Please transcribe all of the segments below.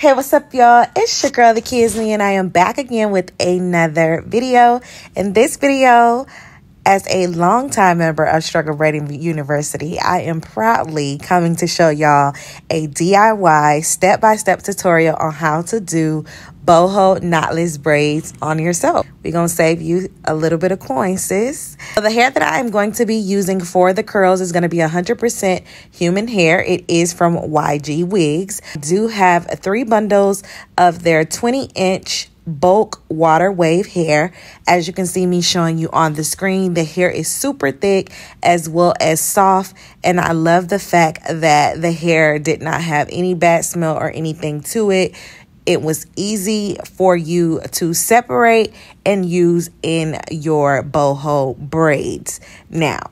Hey, what's up, y'all? It's your girl, the KeyisME, and I am back again with another video. In this video, as a longtime member of Struggle Braiding University, I am proudly coming to show y'all a DIY step-by-step tutorial on how to do boho knotless braids on yourself. We're going to save you a little bit of coin, sis. So the hair that I am going to be using for the curls is going to be 100% human hair. It is from YG Wigs. I do have three bundles of their 20-inch bulk water wave hair. As you can see me showing you on the screen, the hair is super thick as well as soft. And I love the fact that the hair did not have any bad smell or anything to it. It was easy for you to separate and use in your boho braids. Now,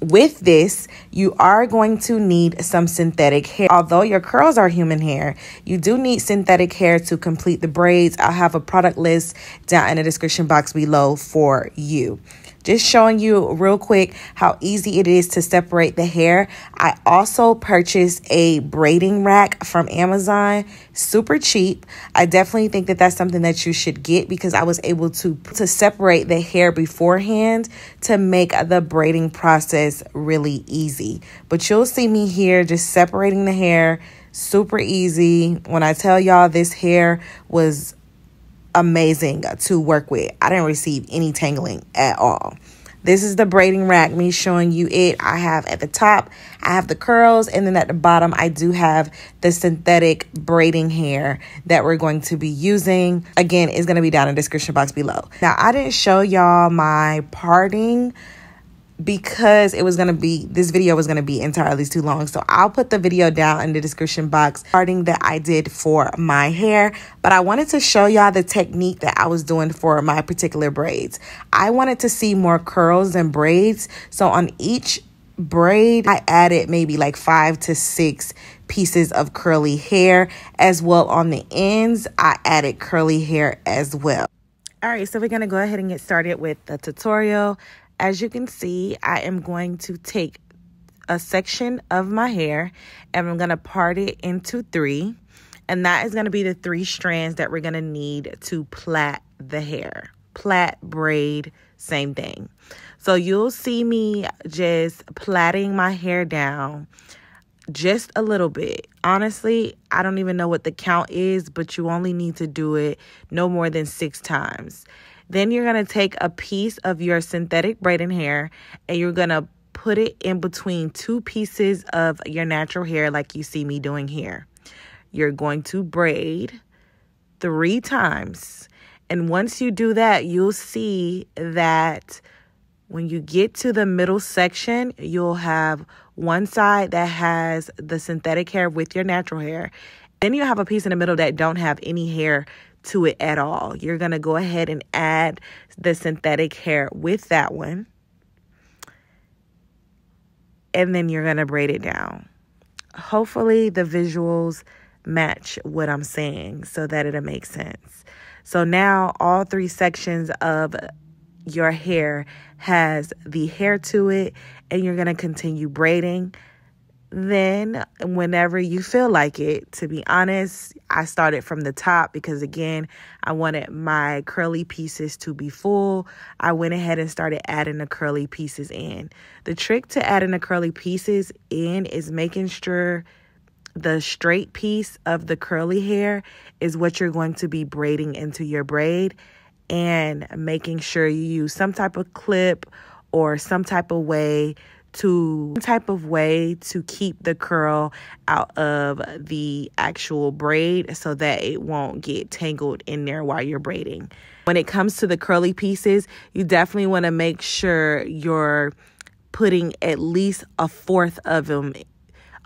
with this, you are going to need some synthetic hair. Although your curls are human hair, you do need synthetic hair to complete the braids. I'll have a product list down in the description box below for you. Just showing you real quick how easy it is to separate the hair. I also purchased a braiding rack from Amazon, super cheap. I definitely think that that's something that you should get because I was able to to separate the hair beforehand to make the braiding process really easy. But you'll see me here just separating the hair, super easy. When I tell y'all this hair was amazing to work with. I didn't receive any tangling at all. This is the braiding rack, me showing you it. I have at the top, I have the curls, and then at the bottom, I do have the synthetic braiding hair that we're going to be using. Again, it's going to be down in the description box below. Now, I didn't show y'all my parting because it was going to be this video was going to be entirely too long. So i'll put the video down in the description box starting that i did for my hair. But i wanted to show y'all the technique that i was doing for my particular braids. I wanted to see more curls and braids. So on each braid i added maybe like five to six pieces of curly hair. As well on the ends i added curly hair as well. All right so we're going to go ahead and get started with the tutorial as you can see, I am going to take a section of my hair and I'm going to part it into three. And that is going to be the three strands that we're going to need to plait the hair. Plait, braid, same thing. So you'll see me just plaiting my hair down just a little bit. Honestly, I don't even know what the count is, but you only need to do it no more than six times. Then you're going to take a piece of your synthetic braiding hair and you're going to put it in between two pieces of your natural hair like you see me doing here. You're going to braid three times. And once you do that, you'll see that when you get to the middle section, you'll have one side that has the synthetic hair with your natural hair. Then you have a piece in the middle that don't have any hair to it at all. You're going to go ahead and add the synthetic hair with that one. And then you're going to braid it down. Hopefully the visuals match what I'm saying so that it'll make sense. So now all three sections of your hair has the hair to it and you're going to continue braiding then whenever you feel like it to be honest i started from the top because again i wanted my curly pieces to be full. I went ahead and started adding the curly pieces in. The trick to adding the curly pieces in is making sure the straight piece of the curly hair is what you're going to be braiding into your braid and making sure you use some type of clip or some type of way to type of way to keep the curl out of the actual braid so that it won't get tangled in there while you're braiding. When it comes to the curly pieces, you definitely want to make sure you're putting at least a fourth of them,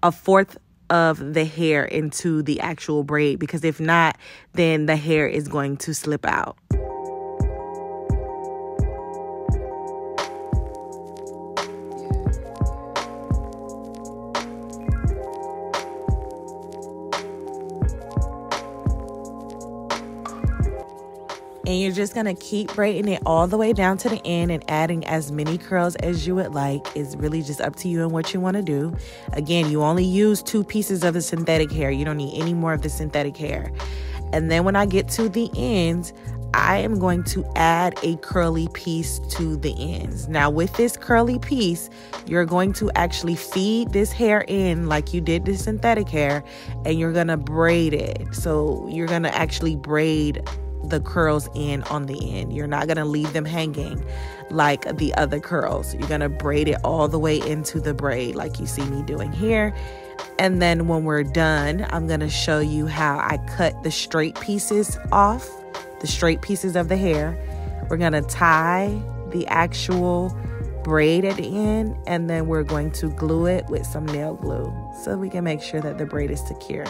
a fourth of the hair into the actual braid because if not, then the hair is going to slip out. And you're just gonna keep braiding it all the way down to the end and adding as many curls as you would like. It's really just up to you and what you wanna do. Again, you only use two pieces of the synthetic hair. You don't need any more of the synthetic hair. And then when I get to the ends, I am going to add a curly piece to the ends. Now, with this curly piece, you're going to actually feed this hair in like you did the synthetic hair, and you're gonna braid it. So, you're gonna actually braid the curls in on the end. You're not gonna leave them hanging like the other curls. You're gonna braid it all the way into the braid, like you see me doing here. And then when we're done, I'm gonna show you how I cut the straight pieces off the straight pieces of the hair. We're going to tie the actual braid at the end and then we're going to glue it with some nail glue so we can make sure that the braid is secure.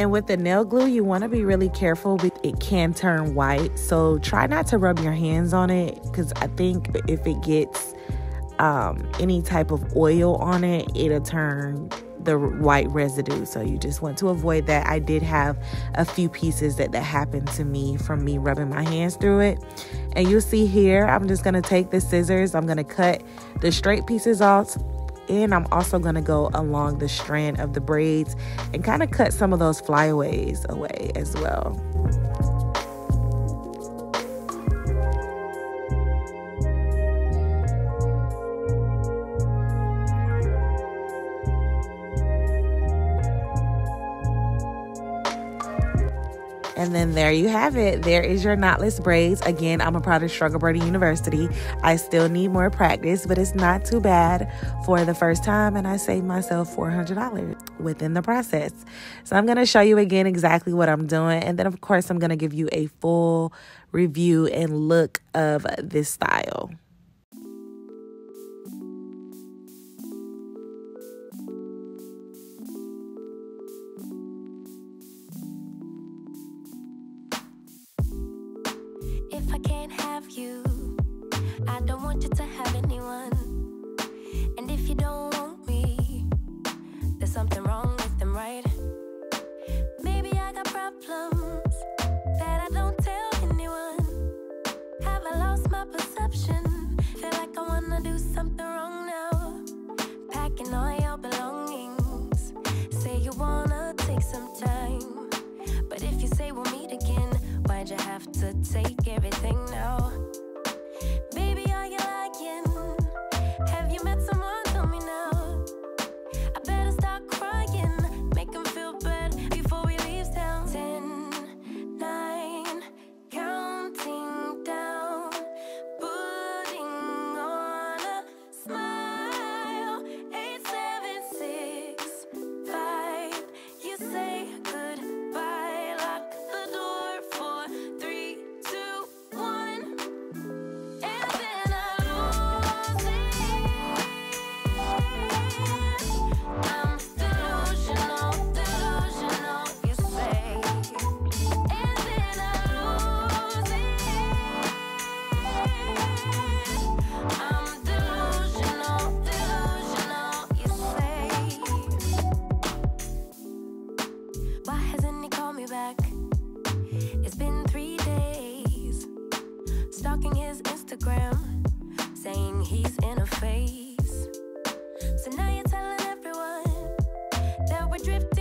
And with the nail glue, you want to be really careful. With it can turn white. So try not to rub your hands on it because I think if it gets um, any type of oil on it, it'll turn the white residue. So you just want to avoid that. I did have a few pieces that that happened to me from me rubbing my hands through it. And you'll see here, I'm just going to take the scissors. I'm going to cut the straight pieces off. And I'm also going to go along the strand of the braids and kind of cut some of those flyaways away as well. And then there you have it. There is your knotless braids. Again, I'm a product of Struggle Braiding University. I still need more practice, but it's not too bad for the first time. And I saved myself $400 within the process. So I'm going to show you again exactly what I'm doing. And then, of course, I'm going to give you a full review and look of this style. can't have you. I don't want you to have it drifting.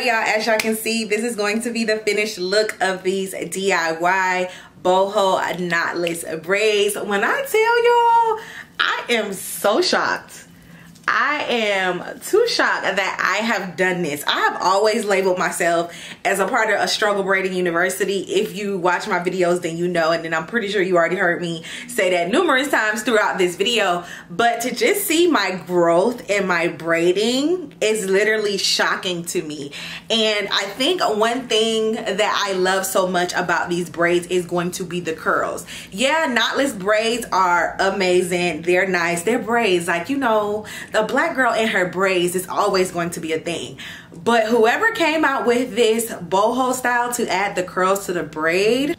Y'all, as y'all can see, this is going to be the finished look of these DIY boho knotless braids. When I tell y'all, I am so shocked I am too shocked that I have done this. I have always labeled myself as a part of a struggle braiding university. If you watch my videos, then you know, and then I'm pretty sure you already heard me say that numerous times throughout this video. But to just see my growth in my braiding is literally shocking to me. And I think one thing that I love so much about these braids is going to be the curls. Yeah, knotless braids are amazing. They're nice. They're braids. Like, you know, the a black girl in her braids is always going to be a thing. But whoever came out with this boho style to add the curls to the braid,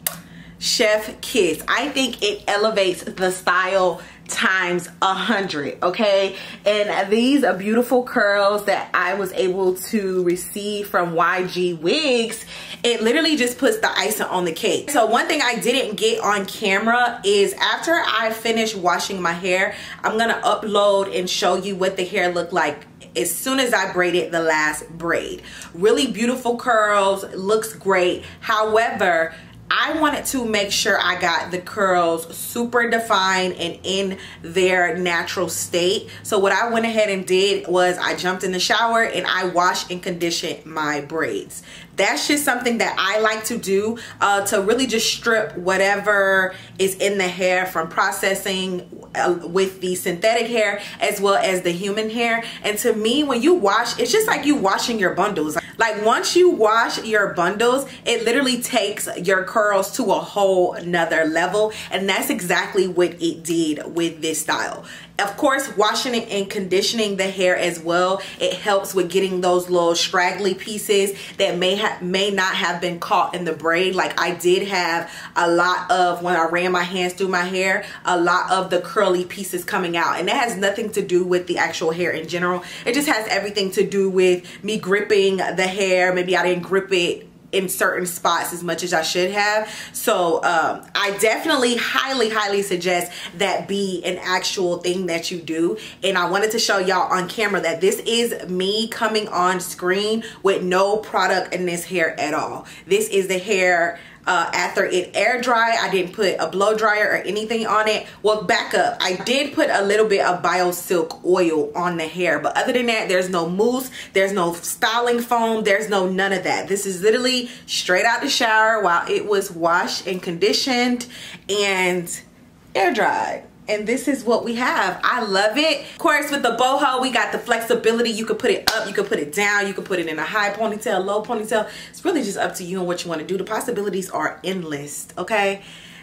chef kiss. I think it elevates the style times a hundred okay? And these are beautiful curls that I was able to receive from YG wigs. It literally just puts the icing on the cake. So one thing I didn't get on camera is after I finish washing my hair I'm gonna upload and show you what the hair looked like as soon as I braided the last braid. Really beautiful curls looks great. However I wanted to make sure I got the curls super defined and in their natural state. So what I went ahead and did was I jumped in the shower and I washed and conditioned my braids. That's just something that I like to do uh, to really just strip whatever is in the hair from processing uh, with the synthetic hair as well as the human hair. And to me when you wash it's just like you washing your bundles like once you wash your bundles it literally takes your curls to a whole nother level. And that's exactly what it did with this style of course, washing it and conditioning the hair as well. It helps with getting those little straggly pieces that may have may not have been caught in the braid. Like I did have a lot of when I ran my hands through my hair, a lot of the curly pieces coming out. And that has nothing to do with the actual hair in general. It just has everything to do with me gripping the hair. Maybe I didn't grip it in certain spots as much as I should have. So um, I definitely highly, highly suggest that be an actual thing that you do. And I wanted to show y'all on camera that this is me coming on screen with no product in this hair at all. This is the hair uh, after it air dry. I didn't put a blow dryer or anything on it. Well, back up. I did put a little bit of BioSilk oil on the hair. But other than that, there's no mousse. There's no styling foam. There's no none of that. This is literally straight out the shower while it was washed and conditioned and air dried and this is what we have. I love it. Of course with the boho we got the flexibility. You can put it up you can put it down you can put it in a high ponytail low ponytail. It's really just up to you and what you want to do. The possibilities are endless okay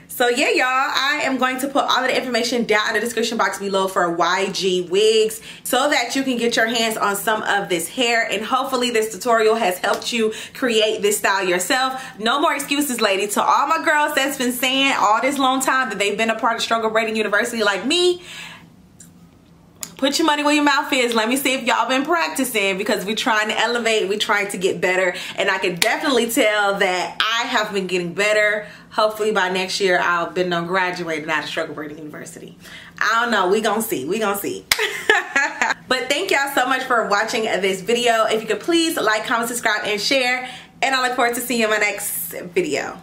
so yeah, y'all, I am going to put all of the information down in the description box below for YG wigs so that you can get your hands on some of this hair and hopefully this tutorial has helped you create this style yourself. No more excuses, lady. To all my girls that's been saying all this long time that they've been a part of Struggle Braiding University like me, put your money where your mouth is. Let me see if y'all been practicing because we're trying to elevate, we're trying to get better. And I can definitely tell that I have been getting better. Hopefully by next year I'll been done graduated out of Struggle Braiding University. I don't know, we gonna see, we gonna see. but thank y'all so much for watching this video. If you could please like, comment, subscribe, and share. And I look forward to seeing you in my next video.